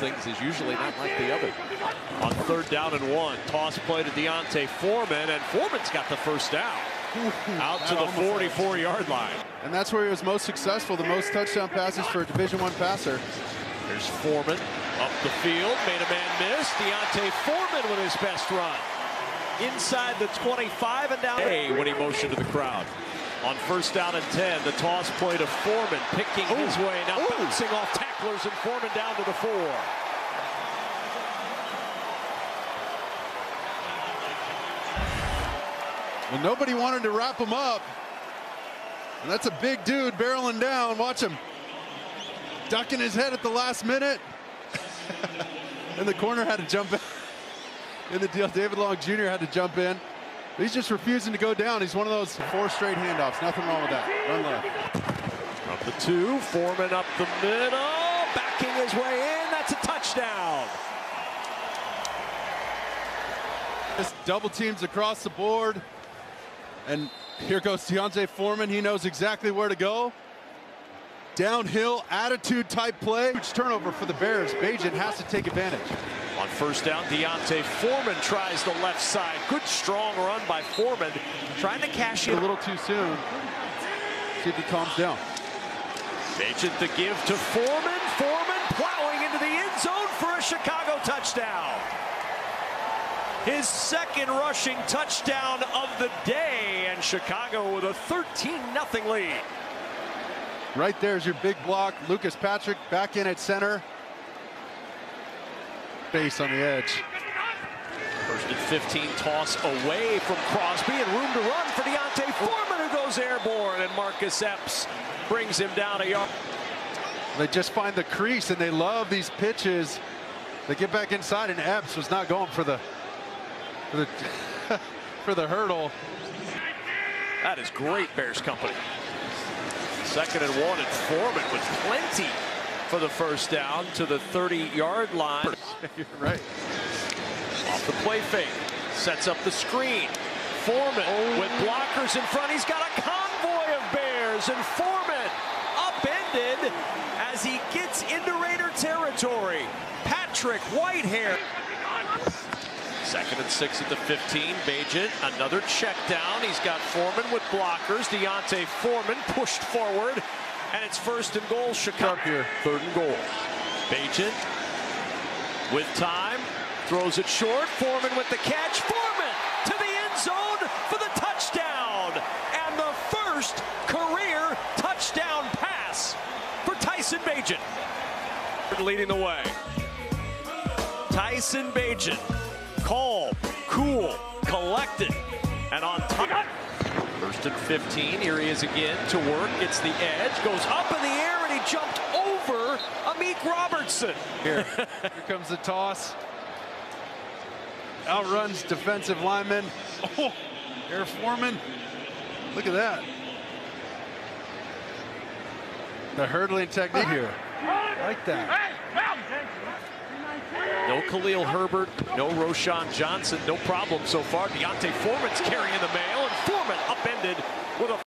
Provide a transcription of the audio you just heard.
things is usually not like the other. On third down and one, toss play to D'Onta Foreman, and Foreman's got the first down. Out to the 44-yard line. And that's where he was most successful, the most touchdown passes for a Division One passer. There's Foreman up the field, made a man miss. D'Onta Foreman with his best run. Inside the 25 and down. Hey, when he motioned to the crowd. On first down and 10, the toss play to Foreman, picking Ooh. his way, now Ooh. bouncing off tacklers and Foreman down to the four. Well, nobody wanted to wrap him up. And that's a big dude barreling down. Watch him. Ducking his head at the last minute. and the corner had to jump in. in the deal. David Long Jr. had to jump in. He's just refusing to go down. He's one of those four straight handoffs. Nothing wrong with that. Run left. Up the two. Foreman up the middle. Backing his way in. That's a touchdown. Just double teams across the board. And here goes D'Onta Foreman. He knows exactly where to go. Downhill, attitude type play. Huge turnover for the Bears. Bagent has to take advantage. On first down, D'Onta Foreman tries the left side. Good strong run by Foreman. Trying to cash in. A little too soon. See if he calms down. Bagent the give to Foreman. Foreman plowing into the end zone for a Chicago touchdown. His second rushing touchdown of the day, and Chicago with a 13-0 lead. Right there's your big block. Lucas Patrick back in at center base on the edge. First and 15 toss away from Crosby and room to run for D'Onta Foreman who goes airborne and Marcus Epps brings him down a yard. They just find the crease and they love these pitches. They get back inside and Epps was not going for the for the for the hurdle. That is great Bears company. Second and one and Foreman with plenty for the first down to the 30-yard line. You're right. Off the play fake. Sets up the screen. Foreman oh. with blockers in front. He's got a convoy of Bears. And Foreman upended as he gets into Raider territory. Patrick Whitehair. Second and six at the 15. Bagent, another check down. He's got Foreman with blockers. D'Onta Foreman pushed forward. And it's first and goal, Chicago. here. Third and goal. Bagent with time. Throws it short. Foreman with the catch. Foreman to the end zone for the touchdown. And the first career touchdown pass for Tyson Bagent. Leading the way. Tyson Bagent. Calm, cool, collected, and on top. First and 15. Here he is again to work. Gets the edge. Goes up in the air and he jumped over Amik Robertson. Here, here comes the toss. Outruns defensive lineman. Oh, Air Foreman. Look at that. The hurdling technique here. I like that. No Khalil Herbert, no Roschon Johnson, no problem so far. D'Onta Foreman's carrying the mail, and Foreman upended